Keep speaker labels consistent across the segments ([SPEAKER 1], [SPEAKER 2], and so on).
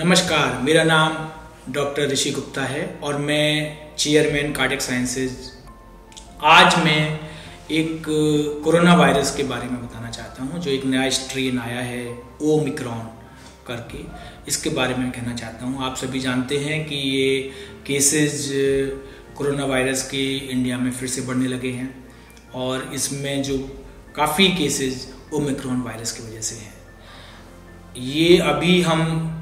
[SPEAKER 1] नमस्कार, मेरा नाम डॉक्टर ऋषि गुप्ता है और मैं चेयरमैन कार्डिक साइंसेज। आज मैं एक कोरोना वायरस के बारे में बताना चाहता हूँ, जो एक नया स्ट्रेन आया है ओमिक्रॉन करके। इसके बारे में कहना चाहता हूँ। आप सभी जानते हैं कि ये केसेस कोरोना वायरस के इंडिया में फिर से बढ़ने लगे हैं और इसमें जो काफ़ी केसेस ओमिक्रॉन वायरस की वजह से हैं। ये अभी हम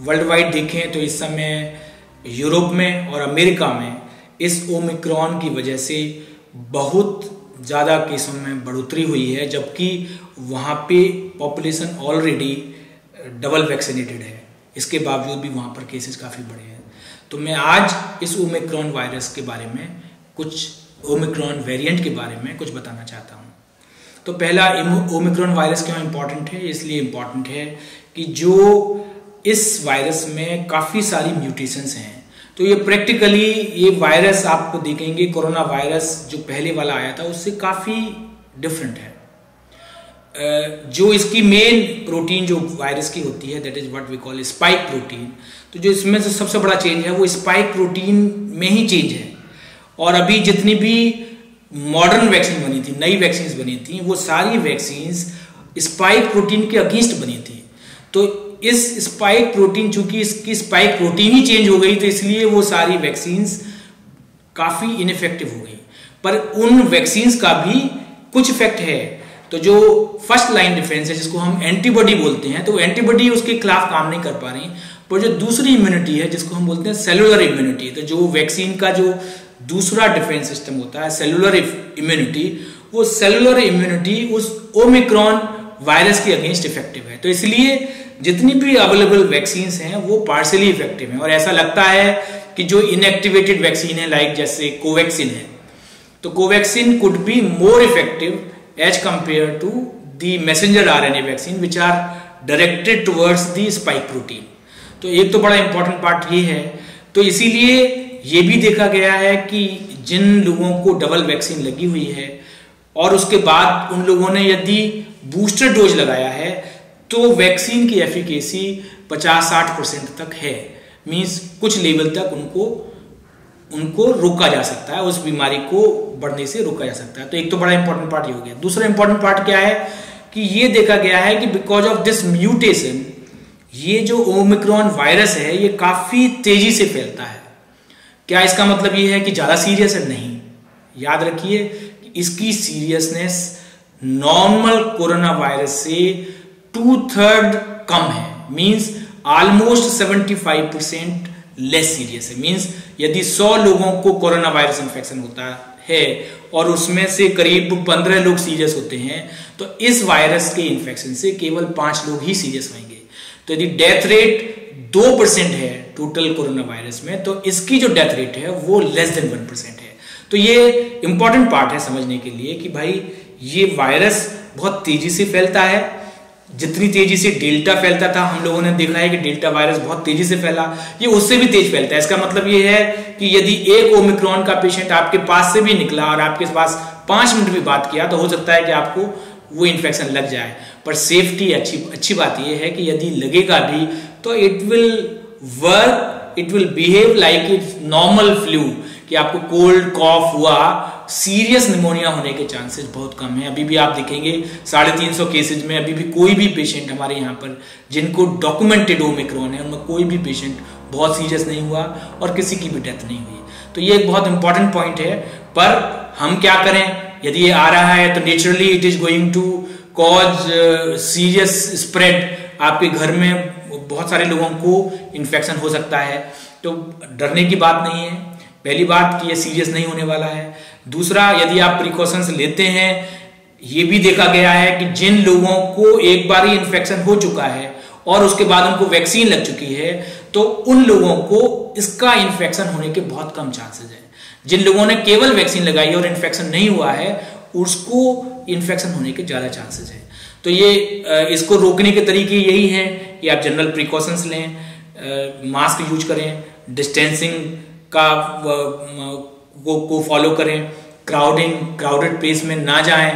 [SPEAKER 1] वर्ल्ड वाइड देखें तो इस समय यूरोप में और अमेरिका में इस ओमिक्रॉन की वजह से बहुत ज़्यादा केसों में बढ़ोतरी हुई है, जबकि वहाँ पे पॉपुलेशन ऑलरेडी डबल वैक्सीनेटेड है। इसके बावजूद भी वहाँ पर केसेस काफ़ी बढ़े हैं। तो मैं आज इस ओमिक्रॉन वायरस के बारे में, कुछ ओमिक्रॉन वेरिएंट के बारे में कुछ बताना चाहता हूँ। तो पहला ओमिक्रॉन वायरस क्यों इंपॉर्टेंट है? इसलिए इंपॉर्टेंट है कि जो इस वायरस में काफ़ी सारी म्यूटेशंस हैं। तो ये प्रैक्टिकली ये वायरस आपको देखेंगे कोरोना वायरस जो पहले वाला आया था, उससे काफ़ी डिफरेंट है। जो इसकी मेन प्रोटीन जो वायरस की होती है that is what we call spike protein तो जो इसमें से सबसे बड़ा चेंज है, वो स्पाइक प्रोटीन में ही चेंज है। और अभी जितनी भी मॉडर्न वैक्सीन बनी थी, नई वैक्सीन बनी थी, वो सारी वैक्सीन स्पाइक प्रोटीन के अगेंस्ट बनी थी। तो इस स्पाइक प्रोटीन चूँकि इसकी स्पाइक प्रोटीन ही चेंज हो गई तो इसलिए वो सारी वैक्सीन काफ़ी इनफेक्टिव हो गई। पर उन वैक्सीन का भी कुछ इफ़ेक्ट है। तो जो फ़र्स्ट लाइन डिफेंस है, जिसको हम एंटीबॉडी बोलते हैं तो एंटीबॉडी उसके खिलाफ काम नहीं कर पा रही, पर जो दूसरी इम्यूनिटी है, जिसको हम बोलते हैं सेलुलर इम्यूनिटी तो जो वैक्सीन का जो दूसरा डिफेंस सिस्टम होता है सेलुलर इम्यूनिटी वो सेलुलर इम्यूनिटी उस ओमिक्रॉन वायरस के अगेंस्ट इफ़ेक्टिव है। तो इसलिए जितनी भी अवेलेबल वैक्सीन हैं, वो पार्सली इफ़ेक्टिव हैं। और ऐसा लगता है कि जो इनएक्टिवेटेड वैक्सीन है लाइक जैसे कोवैक्सीन है तो Covaxin could be more effective as compare to the messenger A vaccine which are directed towards the spike protein तो एक तो बड़ा इंपॉर्टेंट पार्ट ये है। तो इसीलिए ये भी देखा गया है कि जिन लोगों को डबल वैक्सीन लगी हुई है, और उसके बाद उन लोगों ने यदि बूस्टर डोज लगाया है तो वैक्सीन की एफिकेसी 50-60 परसेंट तक है। मींस कुछ लेवल तक उनको उनको रोका जा सकता है, उस बीमारी को बढ़ने से रोका जा सकता है। तो एक तो बड़ा इंपॉर्टेंट पार्ट ये हो गया। दूसरा इंपॉर्टेंट पार्ट क्या है कि ये देखा गया है कि बिकॉज़ ऑफ़ दिस म्यूटेशन ये जो ओमिक्रॉन वायरस है, ये काफ़ी तेज़ी से फैलता है। क्या इसका मतलब ये है कि ज़्यादा सीरियस है? नहीं। याद रखिए इसकी सीरियसनेस नॉर्मल कोरोना वायरस से टू थर्ड कम है। Means almost seventy five percent less serious है। मींस यदि 100 लोगों को कोरोना वायरस इंफेक्शन होता है और उसमें से करीब 15 लोग सीरियस होते हैं तो इस वायरस के इन्फेक्शन से केवल पाँच लोग ही सीरियस होंगे। तो यदि डेथ रेट दो परसेंट है टोटल कोरोना वायरस में तो इसकी जो डेथ रेट है वो लेस देन वन परसेंट तो ये इंपॉर्टेंट पार्ट है समझने के लिए कि भाई, ये वायरस बहुत तेज़ी से फैलता है। जितनी तेज़ी से डेल्टा फैलता था, हम लोगों ने देखा है कि डेल्टा वायरस बहुत तेज़ी से फैला। ये उससे भी तेज फैलता है। इसका मतलब ये है कि यदि एक ओमिक्रॉन का पेशेंट आपके पास से भी निकला और आपके पास पाँच मिनट भी बात किया तो हो सकता है कि आपको वो इन्फेक्शन लग जाए। पर सेफ्टी अच्छी अच्छी बात यह है कि यदि लगेगा भी तो it will work it will behave like it normal flu कि आपको कोल्ड, कॉफ हुआ, सीरियस निमोनिया होने के चांसेस बहुत कम है। अभी भी आप देखेंगे, साढ़े तीन सौ केसेज में अभी भी कोई भी पेशेंट हमारे यहाँ पर, जिनको डॉक्यूमेंटेड ओमिक्रॉन है, उनमें कोई भी पेशेंट बहुत सीरियस नहीं हुआ और किसी की भी डेथ नहीं हुई। तो ये एक बहुत इंपॉर्टेंट पॉइंट है। पर हम क्या करें? यदि ये आ रहा है तो naturally it is going to cause serious spread आपके घर में बहुत सारे लोगों को इन्फेक्शन हो सकता है। तो डरने की बात नहीं है। पहली बात कि ये सीरियस नहीं होने वाला है। दूसरा, यदि आप प्रिकॉशंस लेते हैं, ये भी देखा गया है कि जिन लोगों को एक बार ही इन्फेक्शन हो चुका है और उसके बाद उनको वैक्सीन लग चुकी है तो उन लोगों को इसका इन्फेक्शन होने के बहुत कम चांसेस है। जिन लोगों ने केवल वैक्सीन लगाई और इन्फेक्शन नहीं हुआ है, उसको इन्फेक्शन होने के ज़्यादा चांसेस है। तो ये इसको रोकने के तरीके यही है कि आप जनरल प्रिकॉशंस लें मास्क यूज़ करें डिस्टेंसिंग का, वो को फॉलो करें क्राउडिंग क्राउडेड प्लेस में ना जाएँ।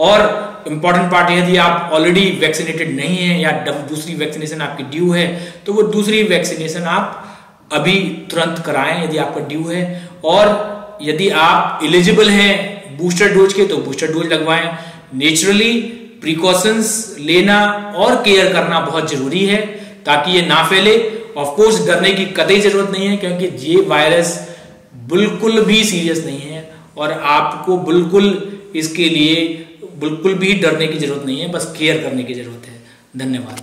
[SPEAKER 1] और इंपॉर्टेंट पार्ट यदि आप ऑलरेडी वैक्सीनेटेड नहीं है या दूसरी वैक्सीनेशन आपकी ड्यू है तो वो दूसरी वैक्सीनेशन आप अभी तुरंत कराएँ यदि आपका ड्यू है। और यदि आप एलिजिबल हैं बूस्टर डोज के तो बूस्टर डोज लगवाएँ। नेचुरली प्रिकॉशंस लेना और केयर करना बहुत ज़रूरी है, ताकि ये ना फैले। ऑफ़ कोर्स डरने की कतई ज़रूरत नहीं है, क्योंकि ये वायरस बिल्कुल भी सीरियस नहीं है और आपको बिल्कुल इसके लिए बिल्कुल भी डरने की ज़रूरत नहीं है, बस केयर करने की ज़रूरत है। धन्यवाद।